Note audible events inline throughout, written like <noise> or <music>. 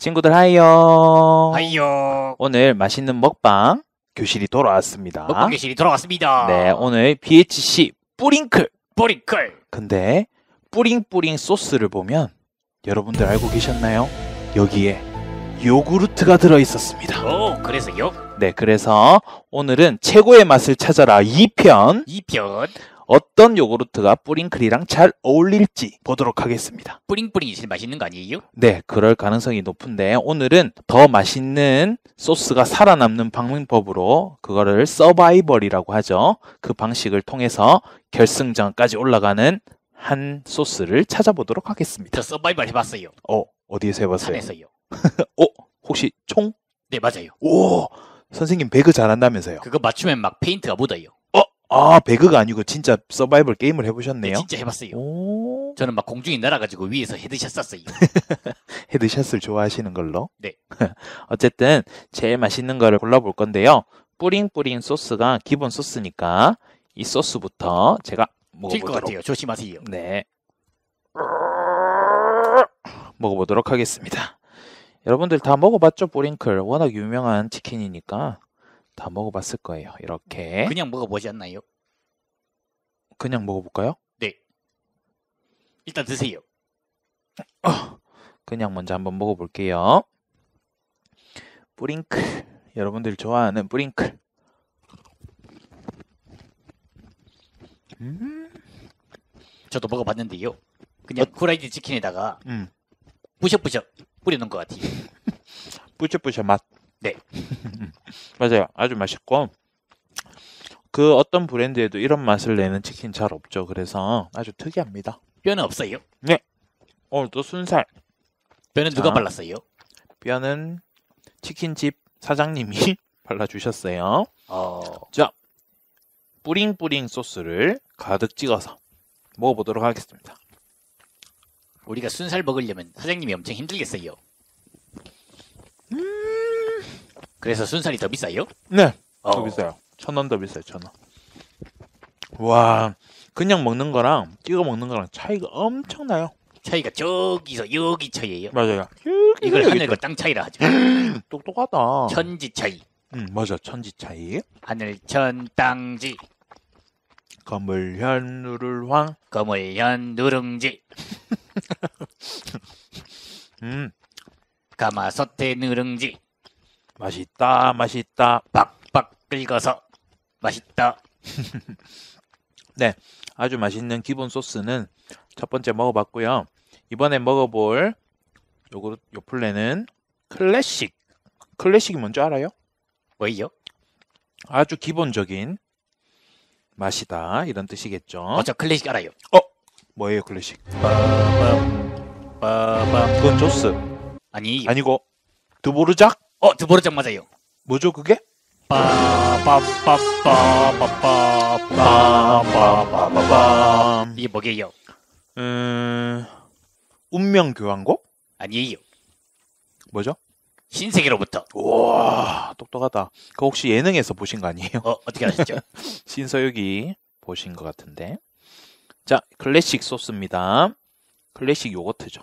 친구들 하이요. 하이요. 오늘 맛있는 먹방 교실이 돌아왔습니다. 먹방 교실이 돌아왔습니다. 네, 오늘 BHC 뿌링클. 보리클. 근데 뿌링뿌링 소스를 보면 여러분들 알고 계셨나요? 여기에 요구르트가 들어 있었습니다. 오, 그래서요? 네, 그래서 오늘은 최고의 맛을 찾아라 2편 2편 어떤 요구르트가 뿌링클이랑 잘 어울릴지 보도록 하겠습니다. 뿌링뿌링이 제일 맛있는 거 아니에요? 네, 그럴 가능성이 높은데 오늘은 더 맛있는 소스가 살아남는 방법으로 그거를 서바이벌이라고 하죠. 그 방식을 통해서 결승전까지 올라가는 한 소스를 찾아보도록 하겠습니다. 저 서바이벌 해봤어요. 어, 어디에서 해봤어요? 산에서요. <laughs> 어, 혹시 총? 네, 맞아요. 오, 선생님 배그 잘한다면서요? 그거 맞추면 막 페인트가 묻어요. 어, 아, 배그가 아니고 진짜 서바이벌 게임을 네, 해보셨네요. 진짜 해봤어요. 오, 저는 막 공중에 날아가지고 위에서 headshot 쐈어요. <laughs> headshot을 좋아하시는 걸로. 네. <laughs> 어쨌든 제일 맛있는 거를 골라볼 건데요. 뿌링뿌링 소스가 기본 소스니까 이 소스부터 제가 질것 먹어보도록. 같아요. 조심하세요. 네. 먹어보도록 하겠습니다. 여러분들 다 먹어봤죠? 뿌링클. 워낙 유명한 치킨이니까 다 먹어봤을 거예요. 이렇게. 그냥 먹어보지 않나요? 그냥 먹어볼까요? 일단 드세요. 그냥 먼저 한번 먹어볼게요. 뿌링클. 여러분들 좋아하는 뿌링클. 음, 저도 먹어봤는데요. 그냥 후라이드 치킨에다가 음. 부셔부셔 뿌려놓은 것 같아요. <laughs> 뿌셔뿌셔 맛. 네. 맞아요. 아주 맛있고. 그 어떤 브랜드에도 이런 맛을 내는 치킨 잘 없죠. 그래서 아주 특이합니다. 뼈는 없어요. 오늘 또 순살. 뼈는 누가 자. 발랐어요? 뼈는 치킨집 사장님이 <laughs> 발라주셨어요. 어, 뿌링뿌링 소스를 가득 찍어서 먹어보도록 하겠습니다. 우리가 순살 먹으려면 사장님이 엄청 힘들겠어요. 그래서 순살이 더 비싸요? 네. 어. 더 비싸요. 천 원 더 비싸요, 천 원. 와, 그냥 먹는 거랑 찍어 먹는 거랑 차이가 엄청나요. 차이가 저기서 여기 차이예요. 맞아요. 이걸 하늘과 땅 차이라 하죠. <gasps> 똑똑하다. 천지 차이. 음, 맞아. 천지 차이. 하늘 천 땅지. 거물현 누를황. 거물현 누룽지. <laughs> 음, 가마솥에 누룽지. 맛있다, 맛있다. 빡빡 긁어서 맛있다. <laughs> 아주 맛있는 기본 소스는 첫 번째 먹어봤고요. 이번에 먹어볼 요거 요 플레는 클래식. 클래식이 뭔지 알아요? 뭐예요? 아주 기본적인 맛이다 이런 뜻이겠죠. 어, 저 클래식 알아요. 뭐예요 클래식? 빠밤 빠밤 그건 조스 아니 아니고 드보르작? 어 드보르장 맞아요. 뭐죠 그게? 빠빠빠빠빠빠빠빠빠 이게 뭐게요? 음, 운명 교환곡? 아니에요. 뭐죠? 신세계로부터. 우와 똑똑하다. 그 혹시 예능에서 보신 거 아니에요? 어 어떻게 아셨죠? 신서유기 보신 것 같은데. 자, 클래식 소스입니다. 클래식 요거트죠.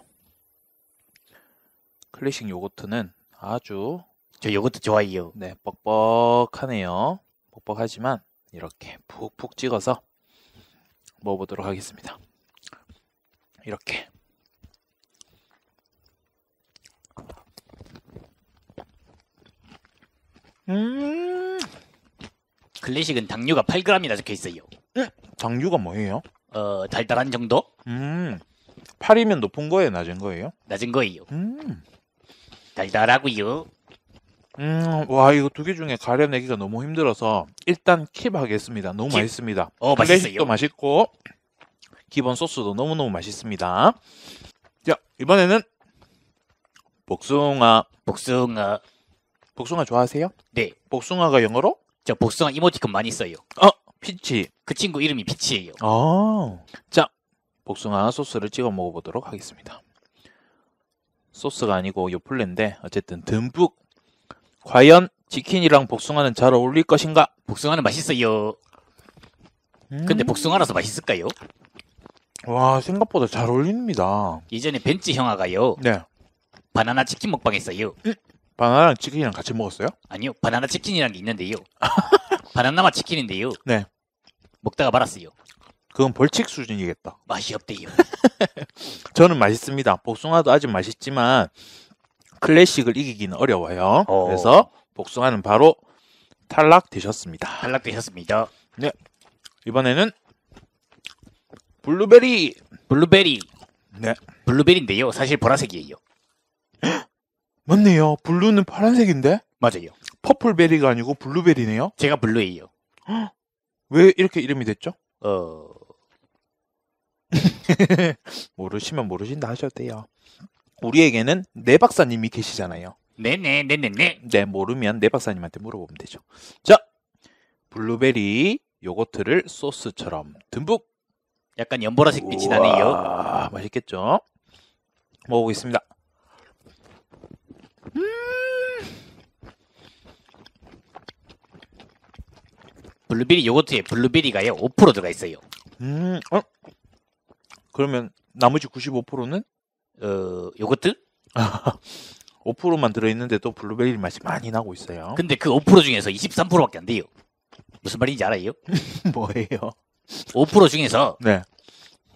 클래식 요거트는 아주 저 요것도 좋아해요. 네, 뻑뻑하네요. 뻑뻑하지만 이렇게 푹푹 찍어서 먹어보도록 하겠습니다. 이렇게. 음, 클래식은 당류가 8g이나 적혀 있어요. 당류가 뭐예요? 어 달달한 정도 음, 8이면 높은 거예요, 낮은 거예요? 낮은 거예요. 음, 달달하고요. 음, 와, 이거 두 개 중에 가려내기가 너무 힘들어서 일단 킵 하겠습니다. 너무 킵. 맛있습니다. 어 맛있어요. 맛있고 기본 소스도 너무너무 맛있습니다. 자, 이번에는 복숭아. 복숭아. 복숭아 좋아하세요? 네, 복숭아가 영어로? 저 복숭아 이모티콘 많이 써요. 어피치. 그 친구 이름이 어피치예요. 아. 자, 복숭아 소스를 찍어 먹어보도록 하겠습니다. 소스가 아니고 요플레인데 어쨌든 듬뿍 과연 치킨이랑 복숭아는 잘 어울릴 것인가? 복숭아는 맛있어요. 근데 음. 복숭아라서 맛있을까요? 와, 생각보다 잘 어울립니다. 예전에 밴쯔 형아가요. 네. 바나나 치킨 먹방 했어요. 바나나랑 치킨이랑 같이 먹었어요? 아니요, 바나나 치킨이라는 게 있는데요. <laughs> 바나나맛 치킨인데요. 네. 먹다가 말았어요. 그건 벌칙 수준이겠다. 맛이 없대요. <laughs> 저는 맛있습니다. 복숭아도 아주 맛있지만 클래식을 이기기는 어려워요. 어. 그래서 복숭아는 바로 탈락되셨습니다. 탈락되셨습니다. 이번에는 블루베리. 블루베리. 네. 블루베리인데요. 사실 보라색이에요. <gasps> 맞네요. blue는 파란색인데 맞아요. purple berry가 아니고 블루베리네요. 제가 blue예요. <gasps> 왜 이렇게 이름이 됐죠? 어, <laughs> 모르시면 모르신다 하셔도 돼요. 우리에게는 네 박사님이 계시잖아요. 네네, 네네네. 네, 모르면 네 박사님한테 물어보면 되죠. 자, 블루베리 요거트를 소스처럼 듬뿍. 약간 연보라색 빛이 나네요. 우와, 맛있겠죠? 먹어보겠습니다. 블루베리 요거트에 블루베리가요 5% 들어가 있어요. 음, 어? 그러면 나머지 95%는 어, 요거트? <laughs> 5%만 들어있는데도 블루베리 맛이 많이 나고 있어요. 근데 그 5% 중에서 23%밖에 안 돼요. 무슨 말인지 알아요? <laughs> 뭐예요? 5% 중에서 네,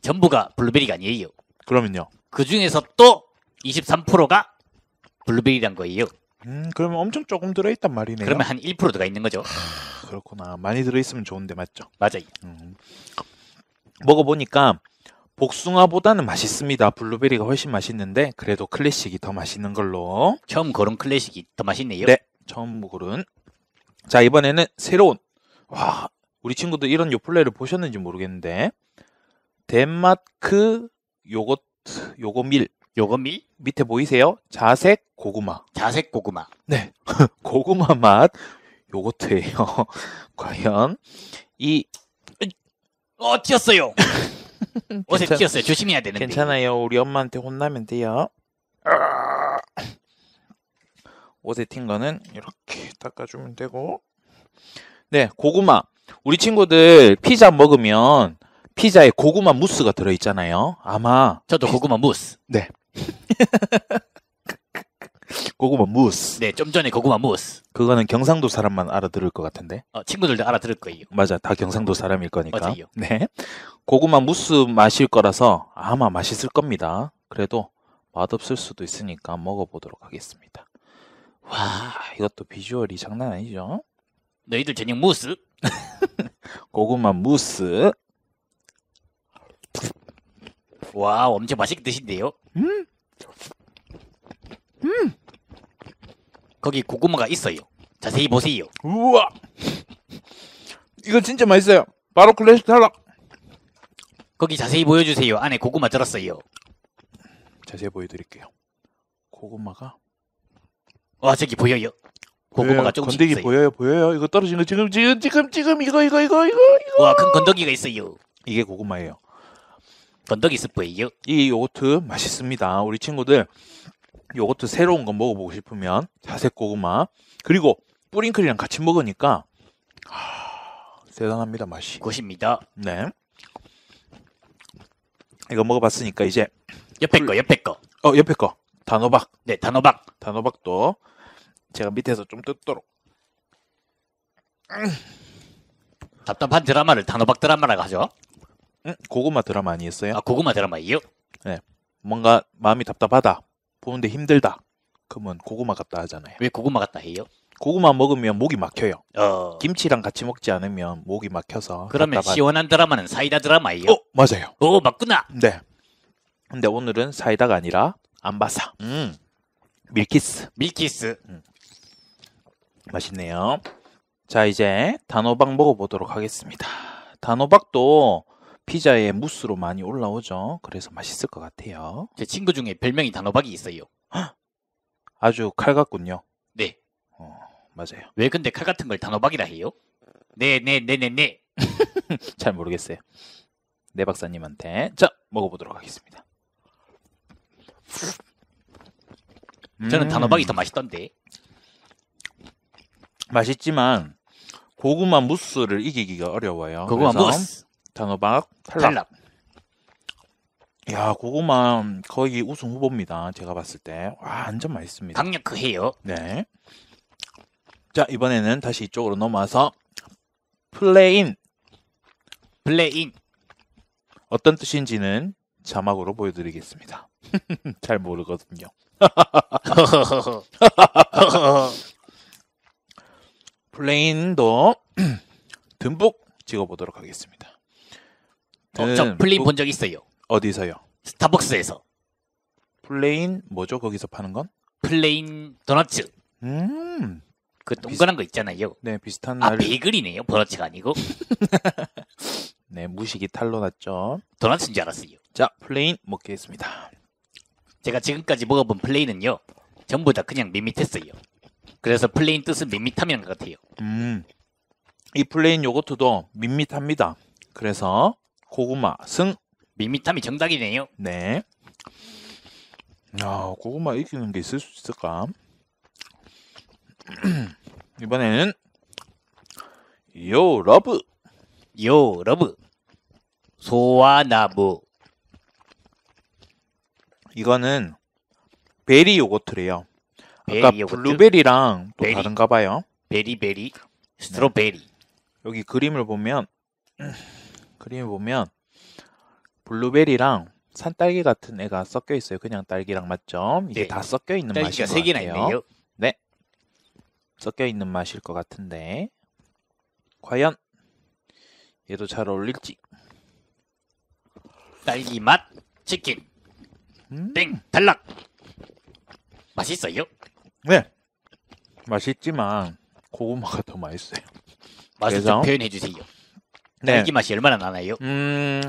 전부가 블루베리가 아니에요. 그러면요. 그 중에서 또 23%가 블루베리란 거예요. 음, 그러면 엄청 조금 들어있단 말이네요. 그러면 한 1% 들어가 있는 거죠. 그렇구나. 많이 들어있으면 좋은데 맞죠? 맞아요. 음. 먹어보니까 복숭아보다는 맛있습니다. 블루베리가 훨씬 맛있는데 그래도 클래식이 더 맛있는 걸로. 처음 고른 클래식이 더 맛있네요. 네, 처음 고른. 자 이번에는 새로운. 와, 우리 친구들 이런 요플레를 보셨는지 모르겠는데 덴마크 요거트 요거밀 요거 밀, 밑에 보이세요? 자색 고구마. 자색 고구마. 네, <laughs> 고구마 맛 요거트예요. <laughs> 과연 이 어, 튀었어요. <laughs> 옷에 괜찮- 튀었어요. 조심해야 되는데. 괜찮아요. 우리 엄마한테 혼나면 돼요. 옷에 튄 거는 이렇게 닦아주면 되고. 네, 고구마. 우리 친구들 피자 먹으면 피자에 고구마 무스가 들어있잖아요. 아마 저도 고구마 무스. <laughs> 고구마 무스. 네, 좀 전에 고구마 무스. 그거는 경상도 사람만 알아들을 것 같은데. 어, 친구들도 알아들을 거예요. 맞아, 다 경상도 사람일 거니까. 맞아요. 네. 고구마 무스 마실 거라서 아마 맛있을 겁니다. 그래도 맛없을 수도 있으니까 먹어보도록 하겠습니다. 와, 이것도 비주얼이 장난 아니죠? 너희들 저녁 무스? <laughs> 고구마 무스. 와, 엄청 맛있게 드신대요. 음. 거기 고구마가 있어요. 자세히 보세요. 우와! 이거 진짜 맛있어요. 바로 클래식 탈락. 거기 자세히 보여주세요. 안에 고구마 들었어요. 자세히 보여드릴게요. 고구마가. 와, 저기 보여요. 고구마가 보여요. 조금씩 건더기 있어요. 보여요, 보여요. 이거 떨어진 거 지금, 지금, 지금, 지금, 이거, 이거, 이거, 이거. 이거. 와, 큰 건더기가 있어요. 이게 고구마예요. 건더기 스프예요. 이 요거트 맛있습니다. 우리 친구들 요거트 새로운 거 먹어보고 싶으면 자색 고구마 그리고 뿌링클이랑 같이 먹으니까 하, 대단합니다 맛이. 굿입니다. 네. 이거 먹어봤으니까 이제 옆에 거, 옆에 거. 어 옆에 거 단호박 네, 단호박. 단호박도 제가 밑에서 좀 뜯도록 답답한 드라마를 단호박 드라마라고 하죠. 음, 고구마 드라마 아니었어요? 아, 고구마 드라마예요. 뭔가 마음이 답답하다 보는데 힘들다 그러면 고구마 같다 하잖아요. 왜 고구마 같다 해요? 고구마 먹으면 목이 막혀요. 어, 김치랑 같이 먹지 않으면 목이 막혀서 그러면 답답하- 시원한 드라마는 사이다 드라마예요. 어 맞아요. 오, 맞구나. 네. 근데 오늘은 사이다가 아니라 암바사. 음. 밀키스 밀키스. 맛있네요. 자 이제 단호박 먹어보도록 하겠습니다. 단호박도 피자에 무스로 많이 올라오죠. 그래서 맛있을 것 같아요. 제 친구 중에 별명이 단호박이 있어요. <gasps> 아주 칼 같군요. 네. 어, 맞아요. 왜 근데 칼 같은 걸 단호박이라 해요? 네, 네, 네, 네, 네. <laughs> 잘 모르겠어요. 네 박사님한테 자 먹어보도록 하겠습니다. <laughs> 저는 음, 단호박이 더 맛있던데. 맛있지만 고구마 무스를 이기기가 어려워요. 고구마 그래서 무스. 단호박 탈락. 탈락. 야, 고구마 거의 우승 후보입니다. 제가 봤을 때. 와, 완전 맛있습니다. 강력해요. 네. 자, 이번에는 다시 이쪽으로 넘어와서 plain plain. 어떤 뜻인지는 자막으로 보여드리겠습니다. <laughs> 잘 모르거든요. <laughs> plain도 <clears throat> 듬뿍 찍어보도록 하겠습니다. 어, 저 plain 듬뿍 본적 있어요. 어디서요? 스타벅스에서. plain 뭐죠? 거기서 파는 건? plain 도너츠. 음, 그 동그란 거 있잖아요. 네 비슷한 아, 날, 베이글이네요. 도너츠가 아니고. <laughs> 네 무식이 탄로 났죠. 도너츠인 줄 알았어요. 자, plain 먹겠습니다. 제가 지금까지 먹어본 plain은요. 전부 다 그냥 밋밋했어요. 그래서 plain 뜻은 밋밋함이란 것 같아요. 음, 이 plain 요거트도 밋밋합니다. 그래서 고구마 승. 밋밋함이 정답이네요. 네. 야, 고구마 이기는 게 있을 수 있을까? <clears throat> 이번에는 요 러브. 요, 러브. 소와나무. 이거는 berry 요거트래요. berry 아까 요거트. 블루베리랑 또 berry. 다른가 봐요. berry berry. Strawberry. 여기 그림을 보면 <clears throat> 그림을 보면 블루베리랑 산딸기 같은 애가 섞여 있어요. 그냥 딸기랑 맞죠? 이게 네. 다 섞여 있는 맛인 딸기가 것세 개나. 있네요. 섞여 있는 맛일 것 같은데 과연 얘도 잘 어울릴지. 딸기 맛 치킨. 음, 땡 탈락. 맛있어요? 네, 맛있지만 고구마가 더 맛있어요. 맛을? 좀 표현해 주세요. 네, 딸기 맛이 얼마나 나나요? 음,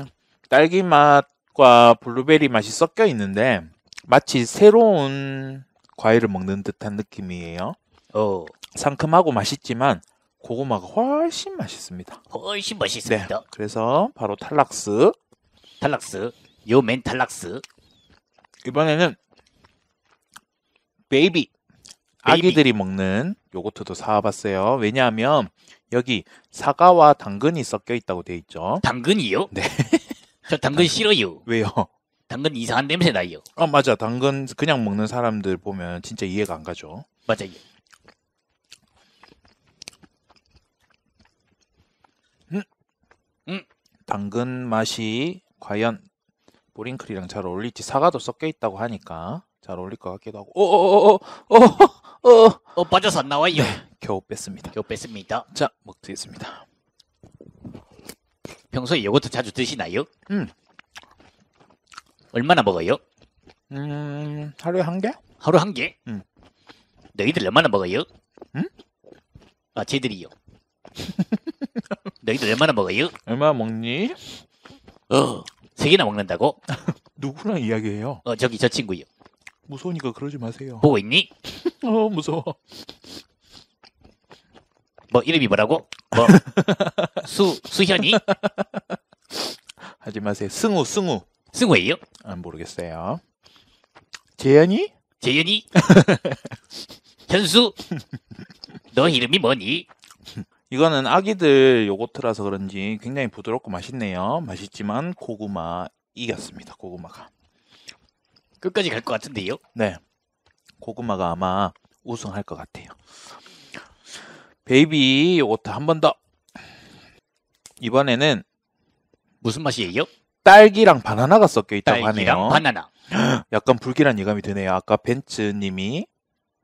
딸기 맛과 블루베리 맛이 섞여 있는데 마치 새로운 과일을 먹는 듯한 느낌이에요. 어, 상큼하고 맛있지만 고구마가 훨씬 맛있습니다. 훨씬 네, 맛있습니다. 그래서 바로 탈락스. 탈락스. 요맨 탈락스. 이번에는 베이비. 아기들이 먹는 요거트도 사와봤어요. 왜냐하면 여기 사과와 당근이 섞여 있다고 돼 있죠. 당근이요? 네. <laughs> 저 당근 싫어요. 왜요? 당근 이상한 냄새 나요. 아 맞아. 당근 그냥 먹는 사람들 보면 진짜 이해가 안 가죠. 맞아요. 당근 맛이 과연 보링클이랑 잘 어울릴지 사과도 섞여 있다고 하니까 잘 어울릴 것 같기도 하고. 오오오오오 오 어, 빠져서 안 나와요. 겨우 뺐습니다. 이거 뺐습니다. 자 먹겠습니다. 평소에 요거트 자주 드시나요? 음. 얼마나 먹어요? 음 하루에 한 개? 하루 한 개? 음. 너희들 얼마나 먹어요? 음? 아, 쟤들이요. 너희들 얼마나 먹어요? 얼마나 먹니? 어, 세 개나 먹는다고? <laughs> 누구랑 이야기해요? 어, 저기 저 친구요. 무서우니까 그러지 마세요. 보고 있니? <laughs> 어 무서워. 뭐 이름이 뭐라고? 뭐 <laughs> 수 수현이? 하지 마세요. 승우 승우. 승우예요? 안 모르겠어요. 재현이? 재현이? <laughs> 현수? 너 이름이 뭐니? 이거는 아기들 요거트라서 그런지 굉장히 부드럽고 맛있네요. 맛있지만 고구마 이겼습니다. 고구마가. 끝까지 갈 것 같은데요? 네. 고구마가 아마 우승할 것 같아요. 베이비 요거트 한번 더. 이번에는 무슨 맛이에요? 딸기랑 바나나가 섞여 있다고 딸기랑 하네요. 바나나. <gasps> 약간 불길한 예감이 드네요. 아까 벤츠님이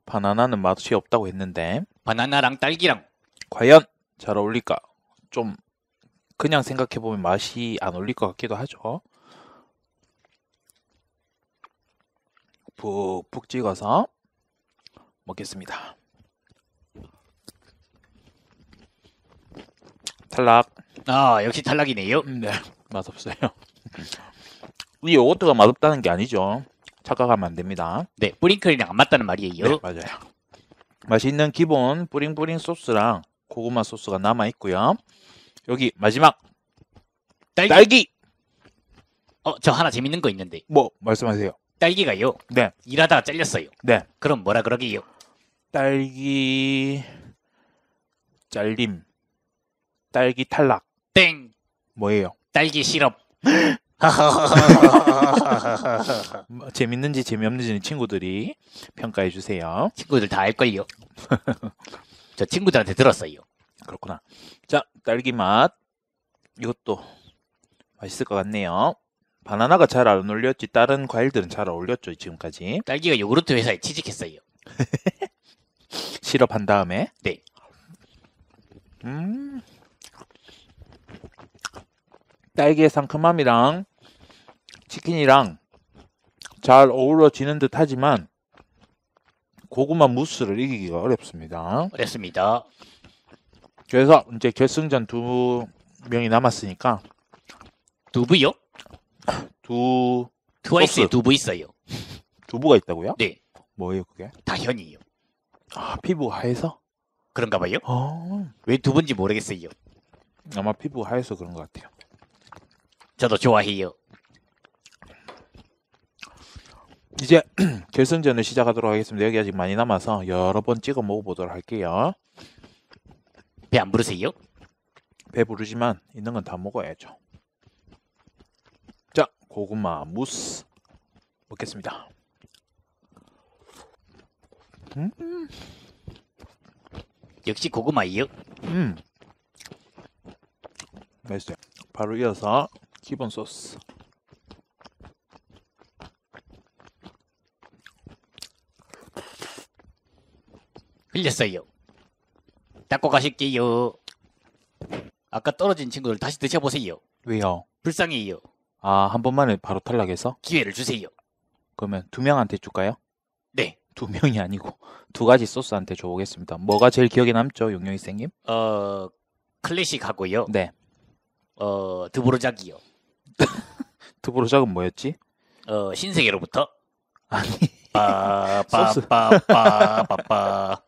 바나나는 맛이 없다고 했는데 바나나랑 딸기랑 과연 잘 어울릴까? 좀 그냥 생각해 보면 맛이 안 어울릴 것 같기도 하죠. 푹푹 찍어서 먹겠습니다. 탈락. 아 역시 탈락이네요. 네, <laughs> 맛없어요. 이 요거트가 맛없다는 게 아니죠. 착각하면 안 됩니다. 네, 뿌링클이랑 안 맞다는 말이에요. 네, 맞아요. 맛있는 기본 뿌링뿌링 소스랑 고구마 소스가 남아 있고요. 여기 마지막 딸기. 딸기. 어, 저 하나 재밌는 거 있는데 뭐 말씀하세요. 딸기가요. 네, 일하다가 잘렸어요. 네. 그럼 뭐라 그러게요? 딸기 잘림. 딸기 탈락. 땡. 뭐예요? 딸기 시럽. 뭐 <laughs> 재밌는지 재미없는지 친구들이 평가해 주세요. 친구들 다 알걸요. <laughs> 저 친구들한테 들었어요. 그렇구나. 자, 딸기 맛. 이것도 맛있을 것 같네요. 바나나가 잘 안 어울렸지 다른 과일들은 잘 어울렸죠 지금까지 딸기가 요구르트 회사에 취직했어요. <laughs> 시럽한 다음에 네. 음 딸기의 상큼함이랑 치킨이랑 잘 어우러지는 듯 하지만 고구마 무스를 이기기가 어렵습니다 어렵습니다. 그래서 이제 결승전 두 명이 남았으니까 두부요? 두 트와이스에 소스. 두부 있어요. 두부가 있다고요? 네. 뭐예요 그게? 다현이요. 아 피부가 하얘서? 그런가 봐요. 어 왜 두부인지 모르겠어요. 아마 피부가 하얘서 그런 것 같아요. 저도 좋아해요. 이제 <clears throat> 결승전을 시작하도록 하겠습니다. 여기 아직 많이 남아서 여러 번 찍어 먹어보도록 할게요. 배 안 부르세요? 배 부르지만 있는 건 다 먹어야죠. 자, 고구마 무스 먹겠습니다. 역시 고구마예요. 음, 맛있어요. 바로 이어서 기본 소스. 흘렸어요. 닦고 가실게요. 아까 떨어진 친구들 다시 드셔보세요. 왜요? 불쌍해요. 아, 한 번만에 바로 탈락해서? 기회를 주세요. 그러면 두 명한테 줄까요? 네. 두 명이 아니고 <laughs> 두 가지 소스한테 줘보겠습니다. 뭐가 제일 기억에 남죠, 용용이 쌤님? 어, 클래식하고요. 네. 어, 드보르작이요. <laughs> 두부로작은 뭐였지? 어, 신세계로부터. 아니. <laughs> 빠, 소스. 빠, 빠, 빠, 빠,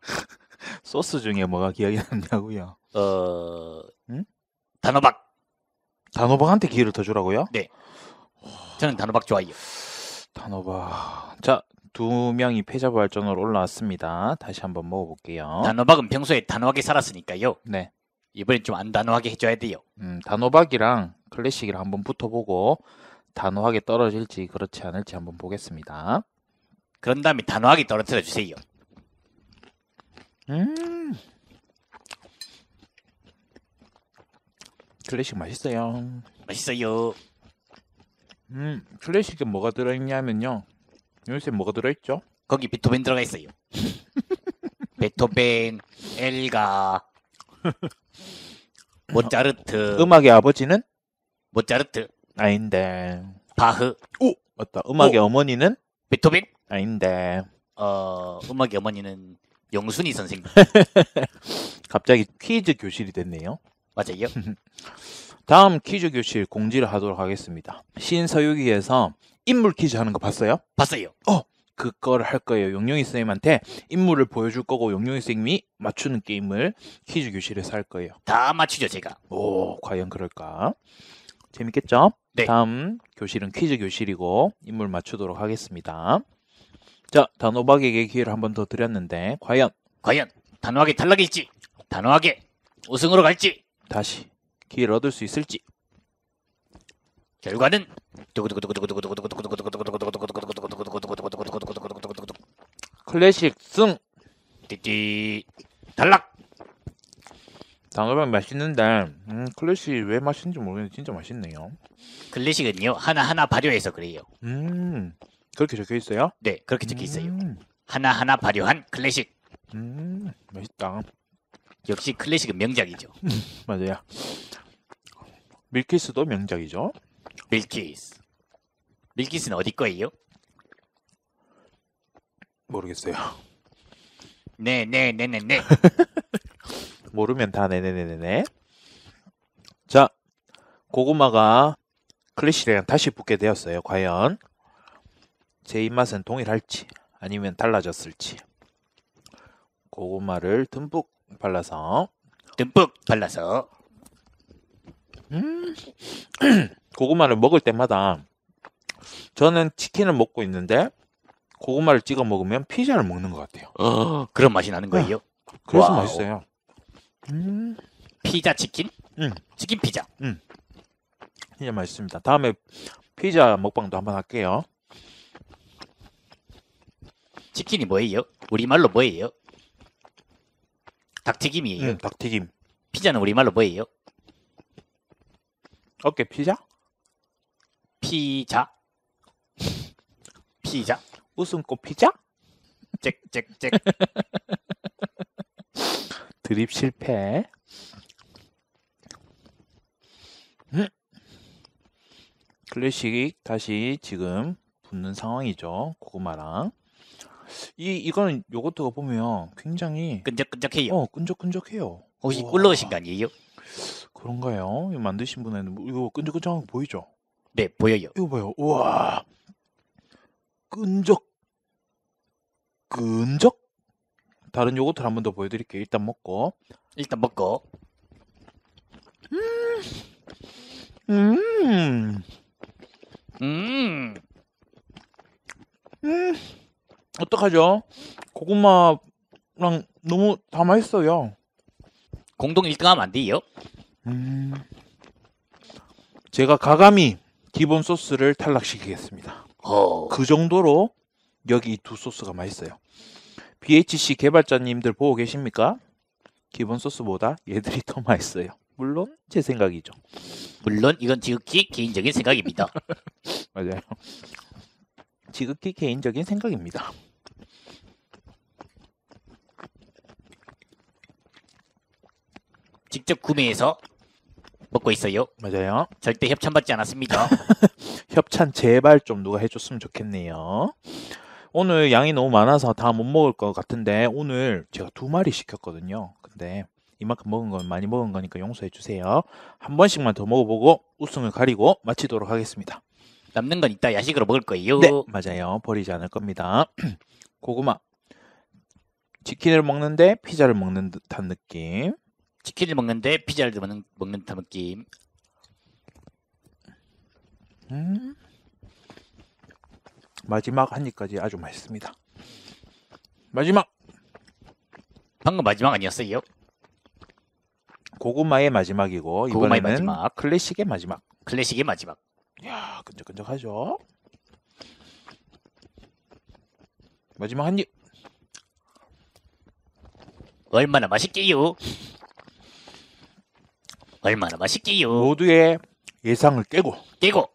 소스 중에 뭐가 기억이 남냐고요? 빠. 어, 응? 단호박. 단호박한테 기회를 더 주라고요? 저는 단호박 좋아해요. 단호박. 자, 두 명이 패자 부활전으로 올라왔습니다. 다시 한번 먹어볼게요. 단호박은 평소에 단호하게 살았으니까요. 네. 이번엔 좀 안 단호하게 해줘야 돼요. 음, 단호박이랑 클래식이랑 한번 붙어보고 단호하게 떨어질지 그렇지 않을지 한번 보겠습니다. 그런 다음에 단호하게 떨어뜨려 주세요. 음. 클래식 맛있어요. 맛있어요. 음, 클래식에 뭐가 들어있냐면요. 요새 뭐가 들어있죠? 거기 베토벤 들어가 있어요. <laughs> 베토벤, 엘가, <laughs> 모차르트, 음악의 아버지는? 모차르트, 아닌데. 바흐, 오! 맞다. 음악의 어머니는? 베토벤, 아닌데. 어, 음악의 어머니는 영순이 선생님. <laughs> 갑자기 퀴즈 교실이 됐네요. 맞아요? <laughs> 다음 퀴즈 교실 공지를 하도록 하겠습니다. 신서유기에서 인물 퀴즈 하는 거 봤어요? 봤어요. 그거를 할 거예요. 용용이 선생님한테 인물을 보여줄 거고 용용이 선생님이 맞추는 게임을 퀴즈 교실에서 할 거예요. 다 맞추죠, 제가. 오, 과연 그럴까? 재밌겠죠? 네. 다음 교실은 퀴즈 교실이고 인물 맞추도록 하겠습니다. 자, 단호박에게 기회를 한 번 더 드렸는데 과연 과연 단호하게 탈락일지, 단호하게 우승으로 갈지, 다시 기회를 얻을 수 있을지 결과는 클래식 승 띠띠 탈락. 단호박 맛있는데 음, 클래식 왜 맛있는지 모르겠는데 진짜 맛있네요. 클래식은요 하나 하나 발효해서 그래요. 음, 그렇게 적혀 있어요? 네 그렇게 적혀 있어요. 음, 하나 하나 발효한 클래식. 음, 맛있다. 역시 클래식은 명작이죠. <laughs> 맞아요. 밀키스도 명작이죠. 밀키스. 밀키스는 어디 거예요? 모르겠어요. 네 네 네 네 네. <laughs> 모르면 다 네네네네. 자, 고구마가 클래식이랑 다시 붙게 되었어요. 과연 제 입맛은 동일할지 아니면 달라졌을지. 고구마를 듬뿍 발라서 듬뿍 발라서 음, <clears throat> 고구마를 먹을 때마다 저는 치킨을 먹고 있는데 고구마를 찍어 먹으면 피자를 먹는 것 같아요. 어, 그런 맛이 나는 거예요. 그래서 wow. 맛있어요. 음, 피자 치킨? 응. 치킨 피자. 진짜 맛있습니다. 다음에 피자 먹방도 한번 할게요. 치킨이 뭐예요? 우리말로 뭐예요? 닭튀김이에요. 음, 닭튀김. 피자는 우리말로 뭐예요? 어깨 피자? 피자. 피자. 웃음꽃 피자? 짹짹짹. <laughs> 드립 실패. 음. 클래식 다시 지금 붙는 상황이죠. 고구마랑. 이, 이거는 요거트가 보면 굉장히 끈적끈적해요. 어, 끈적끈적해요. 혹시 우와. 꿀 넣으신 거 아니에요? 그런가요? 이거 만드신 분은 뭐 이거 끈적끈적한 거 보이죠? 네, 보여요. 이거 봐요. 우와. 끈적. 끈적? 다른 요거트를 한 번 더 보여드릴게요. 일단 먹고. 일단 먹고. 음. 음. 음. 어떡하죠? 고구마랑 너무 다 맛있어요. 공동 1등 하면 안 돼요? 음. 제가 가감히 기본 소스를 탈락시키겠습니다. 어. 그 정도로 여기 이두 소스가 맛있어요. BHC 개발자님들 보고 계십니까? 기본 소스보다 얘들이 더 맛있어요. 물론 제 생각이죠. 물론 이건 지극히 개인적인 생각입니다. <laughs> 맞아요. 지극히 개인적인 생각입니다. 직접 구매해서 먹고 있어요. 맞아요. 절대 협찬받지 않았습니다. <laughs> 협찬 제발 좀 누가 해줬으면 좋겠네요. 오늘 양이 너무 많아서 다 못 먹을 것 같은데 오늘 제가 두 마리 시켰거든요. 근데 이만큼 먹은 건 많이 먹은 거니까 용서해 주세요. 한 번씩만 더 먹어보고 우승을 가리고 마치도록 하겠습니다. 남는 건 이따 야식으로 먹을 거예요. 네, 맞아요. 버리지 않을 겁니다. <clears throat> 고구마. 치킨을 먹는데 피자를 먹는 듯한 느낌. 치킨을 먹는데 피자를 먹는, 먹는 듯한 느낌. 음. 마지막 한 입까지 아주 맛있습니다. 마지막 방금 마지막 아니었어요? 고구마의 마지막이고 고구마의 이번에는 마지막. 클래식의 마지막. 클래식의 마지막. 이야 끈적끈적하죠. 마지막 한 입. 얼마나 맛있게요? 얼마나 맛있게요? 모두의 예상을 깨고 깨고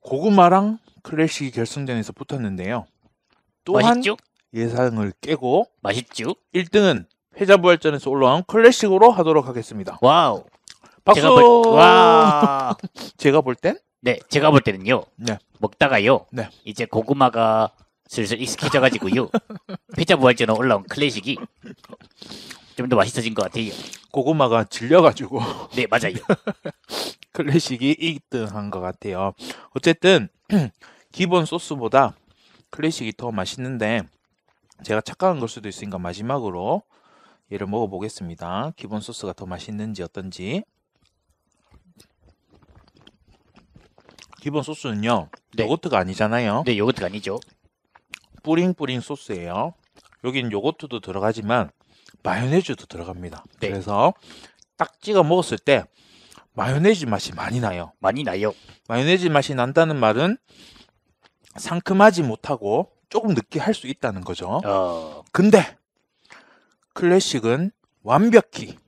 고구마랑 클래식이 결승전에서 붙었는데요. 또한 맛있죠? 예상을 깨고 맛있죠? 1등은 패자부활전에서 올라온 클래식으로 하도록 하겠습니다. wow. 박수! 제가 볼, 와. <laughs> 제가 볼 땐? 네, 제가 볼 때는요. 네. 먹다가요. 네. 이제 고구마가 슬슬 익숙해져가지고요. 피자 부활전에 올라온 클래식이 좀 더 맛있어진 것 같아요. 고구마가 질려가지고 네, 맞아요. <laughs> 클래식이 1등한 것 같아요. 어쨌든 <clears throat> 기본 소스보다 클래식이 더 맛있는데 제가 착각한 걸 수도 있으니까 마지막으로 얘를 먹어보겠습니다. 기본 소스가 더 맛있는지 어떤지. 기본 소스는요. 네. 요거트가 아니잖아요. 네, 요거트가 아니죠. 뿌링뿌링 소스예요. 여긴 요거트도 들어가지만 마요네즈도 들어갑니다. 네. 그래서 딱 찍어 먹었을 때 마요네즈 맛이 많이 나요. 많이 나요. 마요네즈 맛이 난다는 말은 상큼하지 못하고 조금 느끼할 수 있다는 거죠. 어, 근데 클래식은 완벽히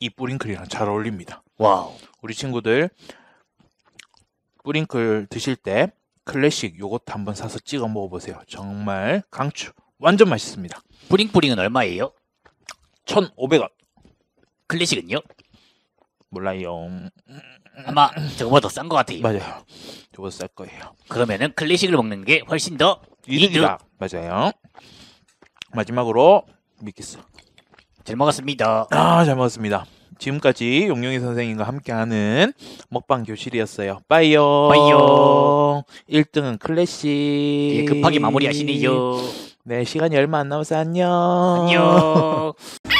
이 뿌링클이랑 잘 어울립니다. Wow. 우리 친구들 뿌링클 드실 때 클래식 요거트 한번 사서 찍어 먹어보세요. 정말 강추. 완전 맛있습니다. 뿌링뿌링은 얼마예요? 1,500원. 클래식은요? 몰라요. 아마 저거보다 더싼것 같아요. 맞아요. 저거 쌀 거예요. 그러면은 클래식을 먹는 게 훨씬 더 이득이다. 맞아요. 마지막으로 미키스. 잘 먹었습니다. 아, 잘 먹었습니다. 지금까지 용용이 선생님과 함께하는 먹방 교실이었어요. 빠이요. 빠이요. 1등은 클래식. 예, 급하게 마무리하시네요. 네, 시간이 얼마 안 남아서 안녕. 안녕. <laughs>